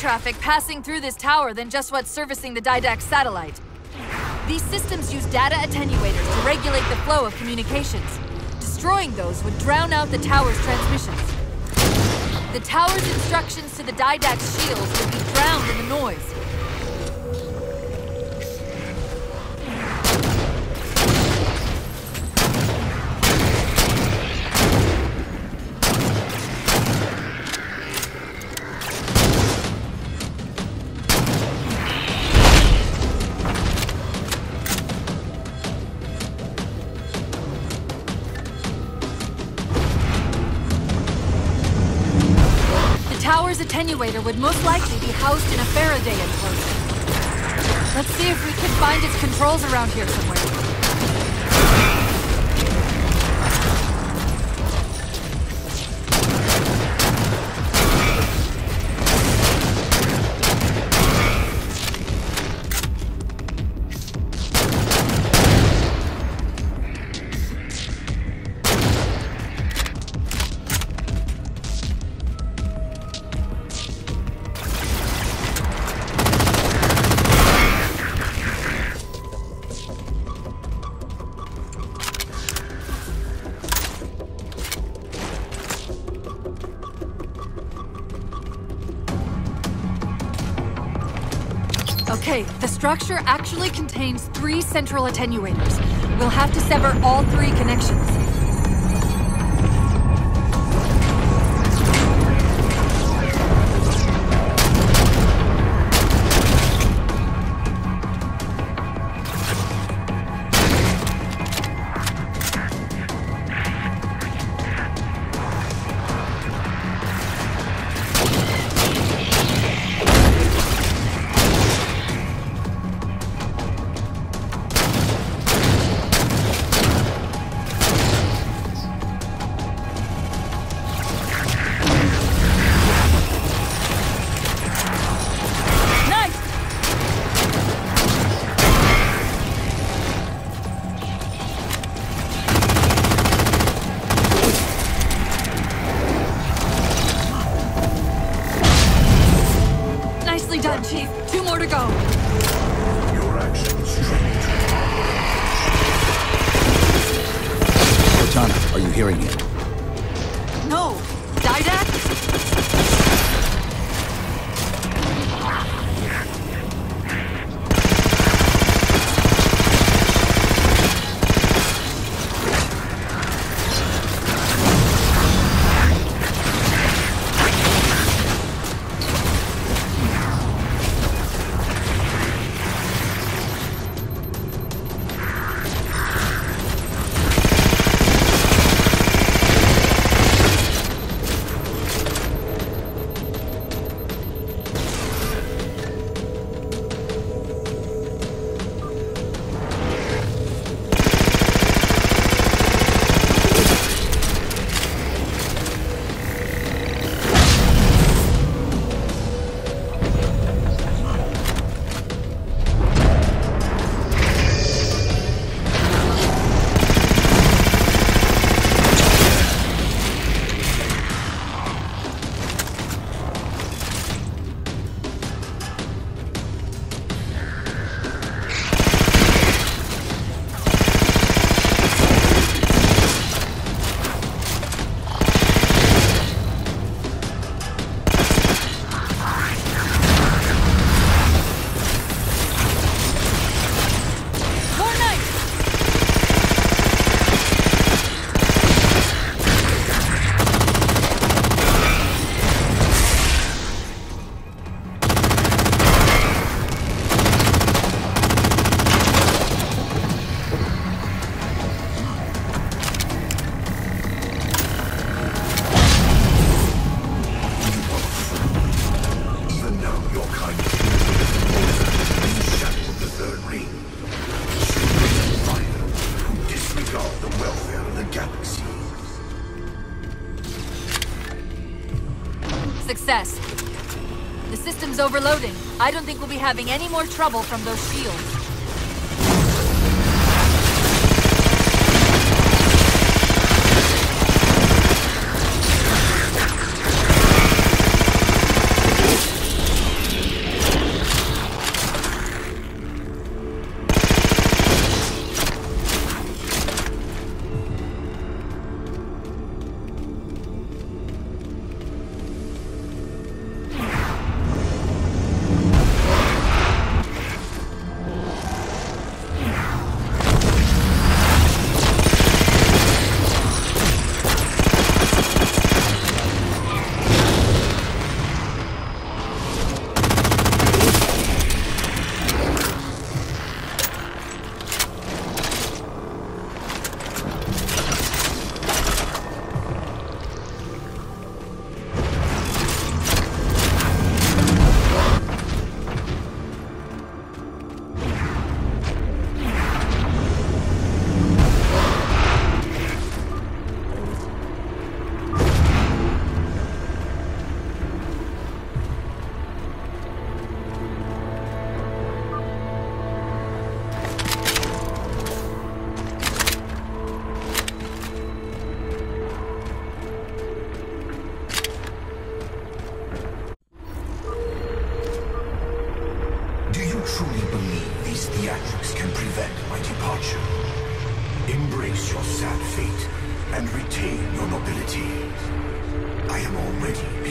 traffic passing through this tower than just what's servicing the Didact satellite. These systems use data attenuators to regulate the flow of communications. Destroying those would drown out the tower's transmissions. The tower's instructions to the Didact shields would be drowned in the noise. Attenuator would most likely be housed in a Faraday enclosure. Let's see if we can find its controls around here somewhere. Structure actually contains three central attenuators. We'll have to sever all three connections. I don't think we'll be having any more trouble from those shields.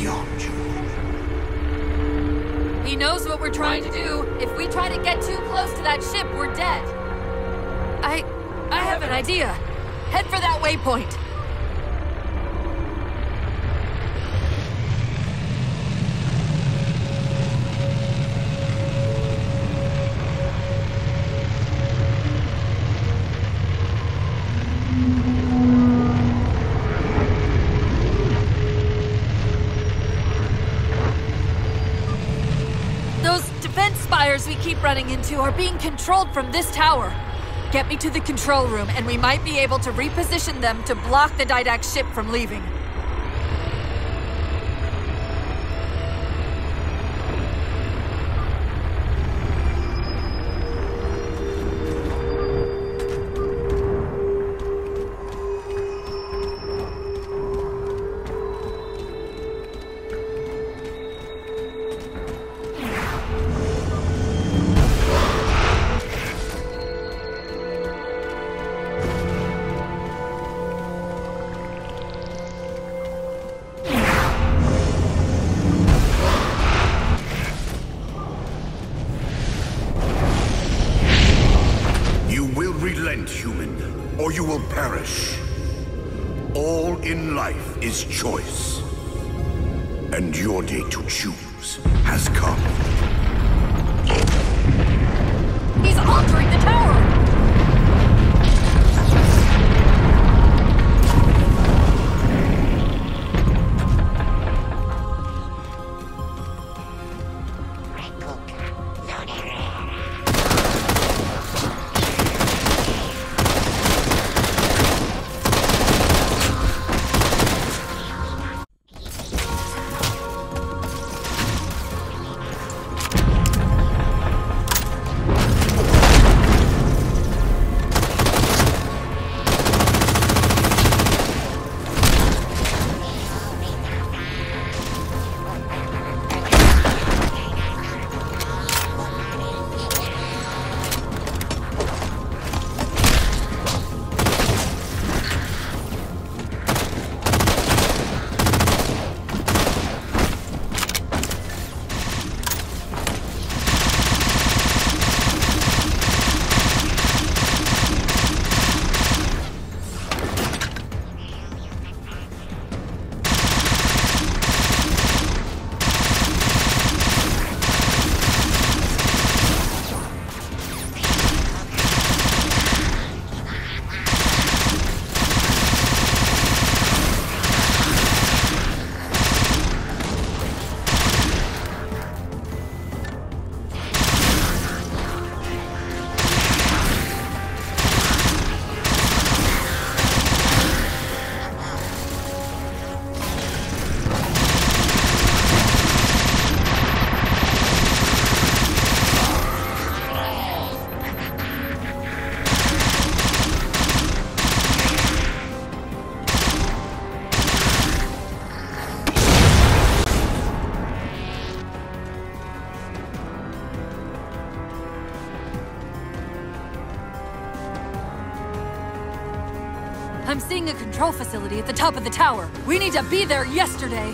Beyond you. He knows what we're trying to do. If we try to get too close to that ship, we're dead. I... I have an idea. Head for that waypoint. Spires we keep running into are being controlled from this tower. Get me to the control room, and we might be able to reposition them to block the Didact ship from leaving. I'm seeing a control facility at the top of the tower. We need to be there yesterday.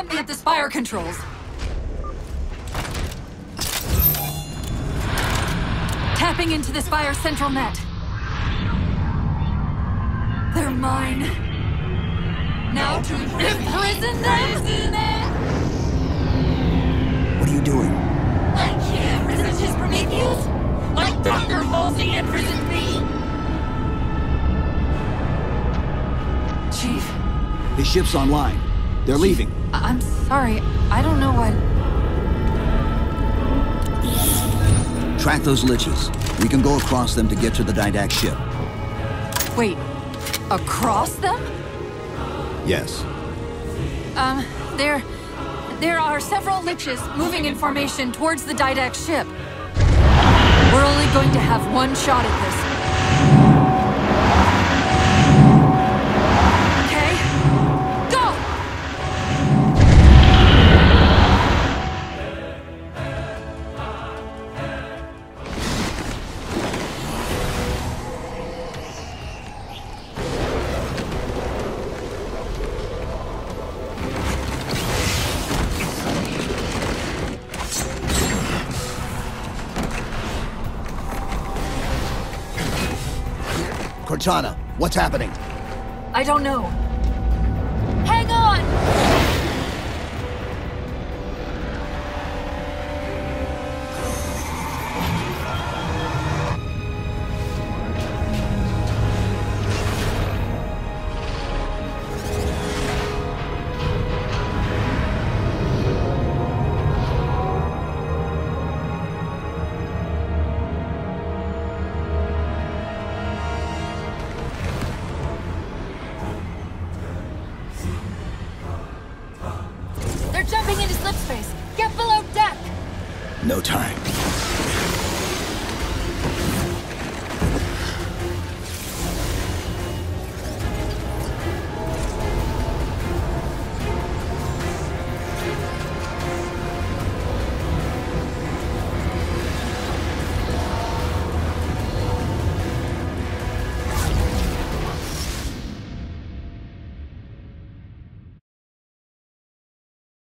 Let me at the spire controls. Tapping into the spire central net. They're mine. Now to imprison them? What are you doing? I can't resist his Prometheus! Like thunderbolts he imprisoned me! Chief, His ship's online. They're leaving. I- I'm sorry. I don't know what... Track those liches. We can go across them to get to the Didact ship. Wait, across them? Yes. Um, there... There are several liches moving in formation towards the Didact ship. We're only going to have one shot at this. Cortana, what's happening? I don't know. slipspace. Get below deck! No time.